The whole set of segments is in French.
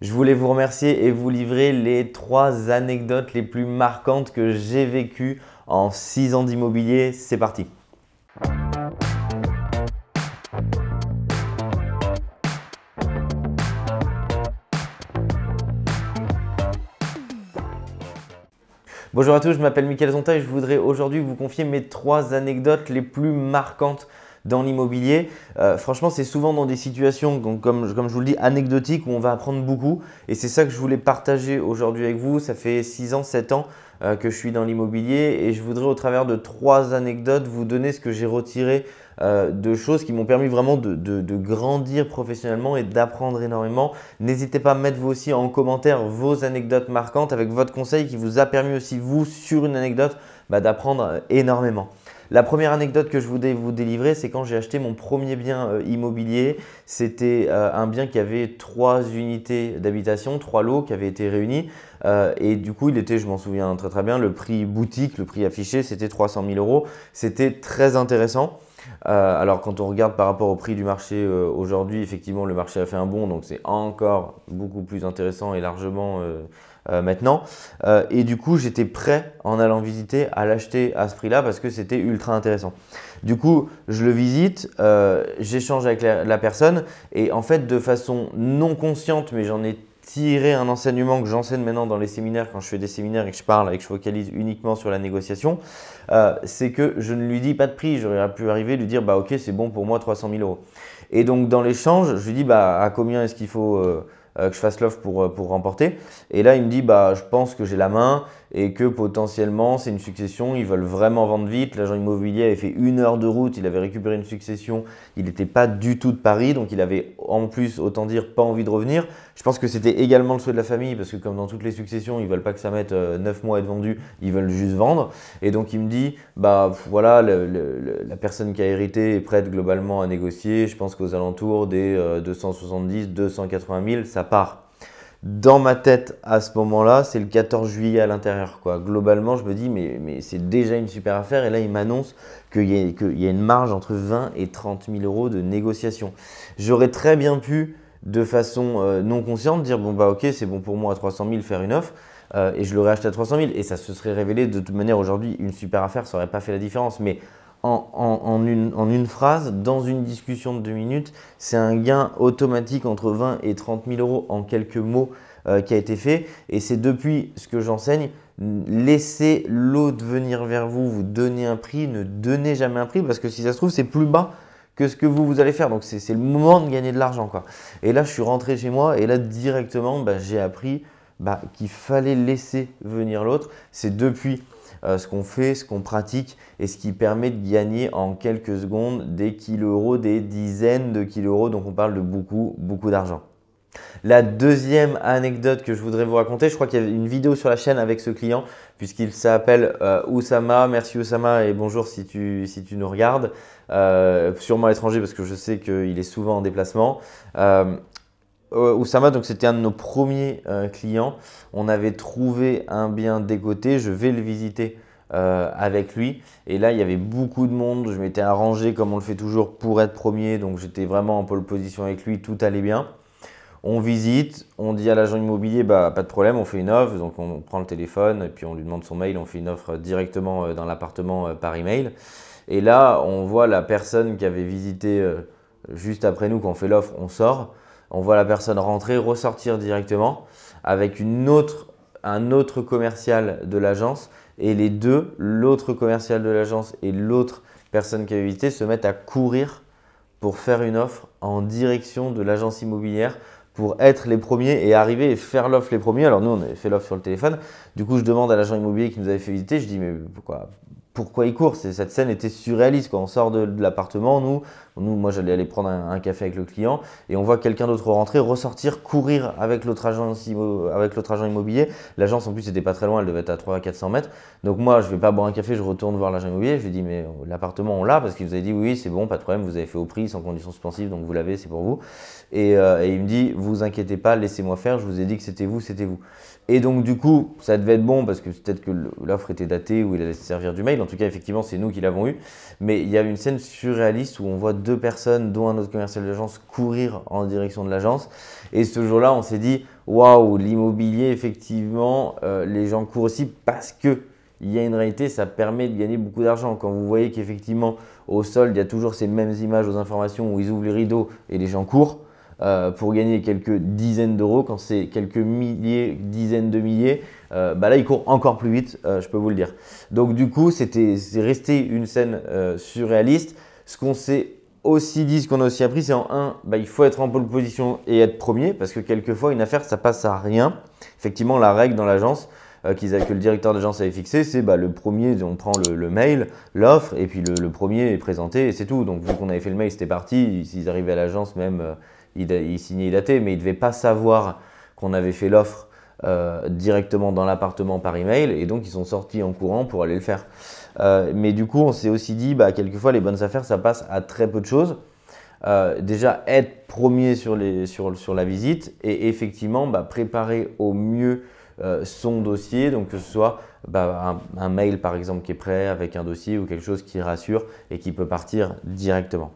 Je voulais vous remercier et vous livrer les trois anecdotes les plus marquantes que j'ai vécues en 6 ans d'immobilier. C'est parti. Bonjour à tous, je m'appelle Mickaël Zonta et je voudrais aujourd'hui vous confier mes trois anecdotes les plus marquantes dans l'immobilier. Euh, franchement, c'est souvent dans des situations, comme, comme, je vous le dis, anecdotiques où on va apprendre beaucoup. Et c'est ça que je voulais partager aujourd'hui avec vous. Ça fait 6 ans, 7 ans euh, que je suis dans l'immobilier et je voudrais au travers de trois anecdotes vous donner ce que j'ai retiré euh, de choses qui m'ont permis vraiment de, grandir professionnellement et d'apprendre énormément. N'hésitez pas à mettre vous aussi en commentaire vos anecdotes marquantes avec votre conseil qui vous a permis aussi vous sur une anecdote bah, d'apprendre énormément. La première anecdote que je voulais vous délivrer, c'est quand j'ai acheté mon premier bien euh, immobilier. C'était euh, un bien qui avait trois unités d'habitation, trois lots qui avaient été réunis. Euh, et du coup, il était, je m'en souviens très très bien, le prix boutique, le prix affiché, c'était 300 000 euros. C'était très intéressant. alors quand on regarde par rapport au prix du marché aujourd'hui, effectivement le marché a fait un bond, donc c'est encore beaucoup plus intéressant et largement maintenant. Euh, et du coup, j'étais prêt en allant visiter à l'acheter à ce prix-là parce que c'était ultra intéressant. Du coup, je le visite, euh, j'échange avec la, personne et en fait, de façon non consciente, mais j'en ai tiré un enseignement que j'enseigne maintenant dans les séminaires quand je fais des séminaires et que je parle et que je focalise uniquement sur la négociation, c'est que je ne lui dis pas de prix. J'aurais pu arriver lui dire bah ok c'est bon pour moi 300 000 euros. Et donc dans l'échange, je lui dis bah à combien est-ce qu'il faut euh, que je fasse l'offre pour, euh, pour remporter. Et là, il me dit, bah, je pense que j'ai la main et que potentiellement c'est une succession, ils veulent vraiment vendre vite. L'agent immobilier avait fait une heure de route, il avait récupéré une succession, il n'était pas du tout de Paris, donc il avait en plus, autant dire, pas envie de revenir. Je pense que c'était également le souhait de la famille, parce que comme dans toutes les successions, ils veulent pas que ça mette 9 euh, mois à être vendu, ils veulent juste vendre. Et donc il me dit, bah voilà, la personne qui a hérité est prête globalement à négocier, je pense qu'aux alentours des 270, 280 000, ça part dans ma tête à ce moment-là, c'est le 14 juillet à l'intérieur. Globalement, je me dis, mais, mais c'est déjà une super affaire. Et là, il m'annonce qu'il y, y, a une marge entre 20 et 30 000 euros de négociation. J'aurais très bien pu, de façon euh, non consciente, dire, bon, bah ok, c'est bon pour moi à 300 000 faire une offre. Euh, et je l'aurais acheté à 300 000. Et ça se serait révélé de toute manière aujourd'hui une super affaire, ça n'aurait pas fait la différence. Mais en, une, phrase, dans une discussion de deux minutes, c'est un gain automatique entre 20 et 30 000 euros en quelques mots euh, qui a été fait. Et c'est depuis ce que j'enseigne, laissez l'autre venir vers vous, vous donnez un prix, ne donnez jamais un prix parce que si ça se trouve, c'est plus bas que ce que vous, vous allez faire. Donc c'est le moment de gagner de l'argent. Et là, je suis rentré chez moi et là, directement, bah, j'ai appris bah, qu'il fallait laisser venir l'autre. C'est depuis euh, ce qu'on fait, ce qu'on pratique et ce qui permet de gagner en quelques secondes des kilos euros, des dizaines de kilos euros. Donc on parle de beaucoup, beaucoup d'argent. La deuxième anecdote que je voudrais vous raconter, je crois qu'il y a une vidéo sur la chaîne avec ce client puisqu'il s'appelle euh, Oussama. Merci Oussama et bonjour si tu, si tu nous regardes. Euh, sûrement à l'étranger parce que je sais qu'il est souvent en déplacement. Oussama, donc c'était un de nos premiers euh, clients. On avait trouvé un bien décoté. Je vais le visiter euh, avec lui. Et là, il y avait beaucoup de monde. Je m'étais arrangé comme on le fait toujours pour être premier. Donc j'étais vraiment en pole position avec lui. Tout allait bien. On visite, on dit à l'agent immobilier, bah, pas de problème, on fait une offre. Donc on prend le téléphone et puis on lui demande son mail. On fait une offre directement dans l'appartement par email. Et là, on voit la personne qui avait visité juste après nous, quand on fait l'offre, on sort on voit la personne rentrer, ressortir directement avec une autre, un autre commercial de l'agence et les deux, l'autre commercial de l'agence et l'autre personne qui a visité, se mettent à courir pour faire une offre en direction de l'agence immobilière pour être les premiers et arriver et faire l'offre les premiers. Alors nous, on avait fait l'offre sur le téléphone. Du coup, je demande à l'agent immobilier qui nous avait fait visiter, je dis mais pourquoi pourquoi il court Cette scène était surréaliste. Quand on sort de, l'appartement, nous, moi j'allais aller prendre un, café avec le client et on voit quelqu'un d'autre rentrer, ressortir, courir avec l'autre agent, avec l'autre agent immobilier. L'agence en plus n'était pas très loin, elle devait être à 300 400 mètres. Donc moi je vais pas boire un café, je retourne voir l'agent immobilier. Je lui dis mais l'appartement on l'a? Parce qu'il vous a dit oui c'est bon, pas de problème, vous avez fait au prix sans condition suspensive donc vous l'avez, c'est pour vous. Et, euh, et il me dit vous inquiétez pas, laissez-moi faire, je vous ai dit que c'était vous, c'était vous. Et donc, du coup, ça devait être bon parce que peut-être que l'offre était datée ou il allait se servir du mail. En tout cas, effectivement, c'est nous qui l'avons eu. Mais il y a une scène surréaliste où on voit deux personnes, dont un autre commercial d'agence, courir en direction de l'agence. Et ce jour-là, on s'est dit, waouh, l'immobilier, effectivement, euh, les gens courent aussi parce que il y a une réalité, ça permet de gagner beaucoup d'argent. Quand vous voyez qu'effectivement, au sol, il y a toujours ces mêmes images aux informations où ils ouvrent les rideaux et les gens courent euh, pour gagner quelques dizaines d'euros, quand c'est quelques milliers, dizaines de milliers, euh, bah là, ils courent encore plus vite, je peux vous le dire. Donc, du coup, c'est resté une scène surréaliste. Ce qu'on s'est aussi dit, ce qu'on a aussi appris, c'est en un, bah, il faut être en pole position et être premier, parce que quelquefois, une affaire, ça passe à rien. Effectivement, la règle dans l'agence, euh, que le directeur d'agence avait fixé, c'est bah, le premier, on prend le, mail, l'offre, et puis le, premier est présenté, et c'est tout. Donc, vu qu'on avait fait le mail, c'était parti. S'ils arrivaient à l'agence, même, euh, ils, signaient, ils dataient, mais ils ne devaient pas savoir qu'on avait fait l'offre euh, directement dans l'appartement par email, et donc ils sont sortis en courant pour aller le faire. Euh, mais du coup, on s'est aussi dit, bah, quelquefois, les bonnes affaires, ça passe à très peu de choses. Euh, déjà, être premier sur, la visite et effectivement bah, préparer au mieux son dossier, donc que ce soit bah, un, mail par exemple qui est prêt avec un dossier ou quelque chose qui rassure et qui peut partir directement.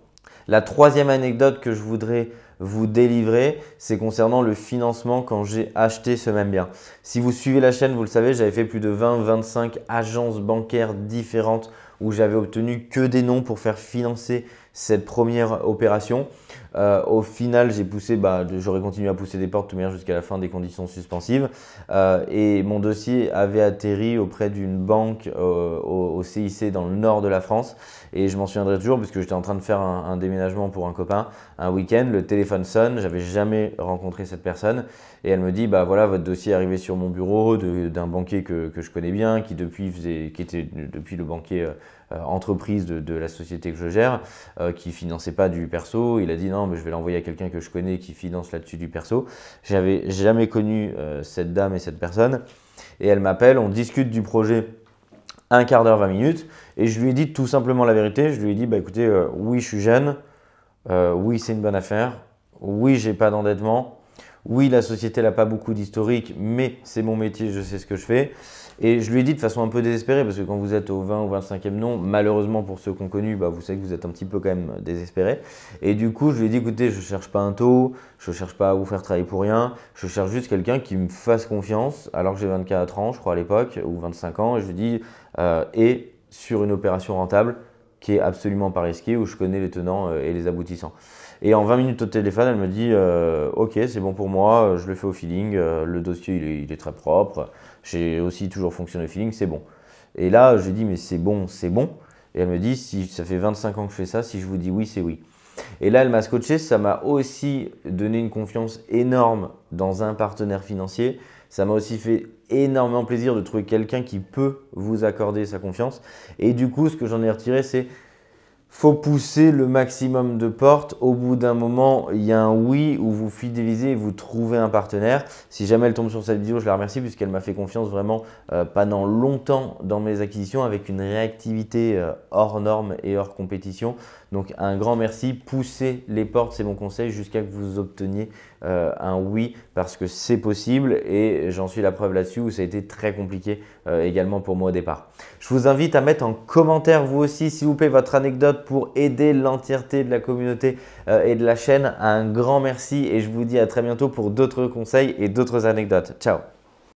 La troisième anecdote que je voudrais vous délivrer, c'est concernant le financement quand j'ai acheté ce même bien. Si vous suivez la chaîne, vous le savez, j'avais fait plus de 20-25 agences bancaires différentes où j'avais obtenu que des noms pour faire financer cette première opération. Euh, au final, j'ai poussé, bah, j'aurais continué à pousser des portes tout jusqu'à la fin des conditions suspensives. Euh, et mon dossier avait atterri auprès d'une banque euh, au, CIC dans le nord de la France. Et je m'en souviendrai toujours puisque j'étais en train de faire un, déménagement pour un copain un week-end. Le téléphone sonne, j'avais jamais rencontré cette personne. Et elle me dit, bah voilà, votre dossier est arrivé sur mon bureau d'un banquier que, que, je connais bien, qui depuis faisait, qui était depuis le banquier entreprise de, la société que je gère euh, qui finançait pas du perso. Il a dit non, mais je vais l'envoyer à quelqu'un que je connais qui finance là-dessus du perso. J'avais jamais connu euh, cette dame et cette personne. Et elle m'appelle, on discute du projet un quart d'heure, 20 minutes. Et je lui ai dit tout simplement la vérité. Je lui ai dit, bah écoutez, oui, je suis jeune. oui, c'est une bonne affaire. Oui, j'ai pas d'endettement. Oui, la société n'a pas beaucoup d'historique, mais c'est mon métier, je sais ce que je fais. Et je lui ai dit de façon un peu désespérée, parce que quand vous êtes au 20 ou 25e nom, malheureusement pour ceux qu'on connu, bah, vous savez que vous êtes un petit peu quand même désespéré. Et du coup, je lui ai dit, écoutez, je cherche pas un taux, je ne cherche pas à vous faire travailler pour rien, je cherche juste quelqu'un qui me fasse confiance, alors que j'ai 24 ans, je crois à l'époque, ou 25 ans, et je lui dis, euh, et sur une opération rentable qui est absolument pas risquée, où je connais les tenants euh, et les aboutissants. Et en 20 minutes au téléphone, elle me dit euh, Ok, c'est bon pour moi, je le fais au feeling, le dossier il est, il est très propre, j'ai aussi toujours fonctionné au feeling, c'est bon. Et là, je dis, mais c'est bon, c'est bon. Et elle me dit, si ça fait 25 ans que je fais ça, si je vous dis oui, c'est oui. Et là, elle m'a scotché, ça m'a aussi donné une confiance énorme dans un partenaire financier. Ça m'a aussi fait énormément plaisir de trouver quelqu'un qui peut vous accorder sa confiance. Et du coup, ce que j'en ai retiré, c'est faut pousser le maximum de portes. Au bout d'un moment, il y a un oui où vous fidélisez et vous trouvez un partenaire. Si jamais elle tombe sur cette vidéo, je la remercie puisqu'elle m'a fait confiance vraiment euh, pendant longtemps dans mes acquisitions avec une réactivité euh, hors norme et hors compétition. Donc un grand merci. Poussez les portes, c'est mon conseil, jusqu'à que vous obteniez euh, un oui parce que c'est possible et j'en suis la preuve là-dessus où ça a été très compliqué également pour moi au départ. Je vous invite à mettre en commentaire vous aussi, s'il vous plaît, votre anecdote pour aider l'entièreté de la communauté euh, et de la chaîne. Un grand merci et je vous dis à très bientôt pour d'autres conseils et d'autres anecdotes. Ciao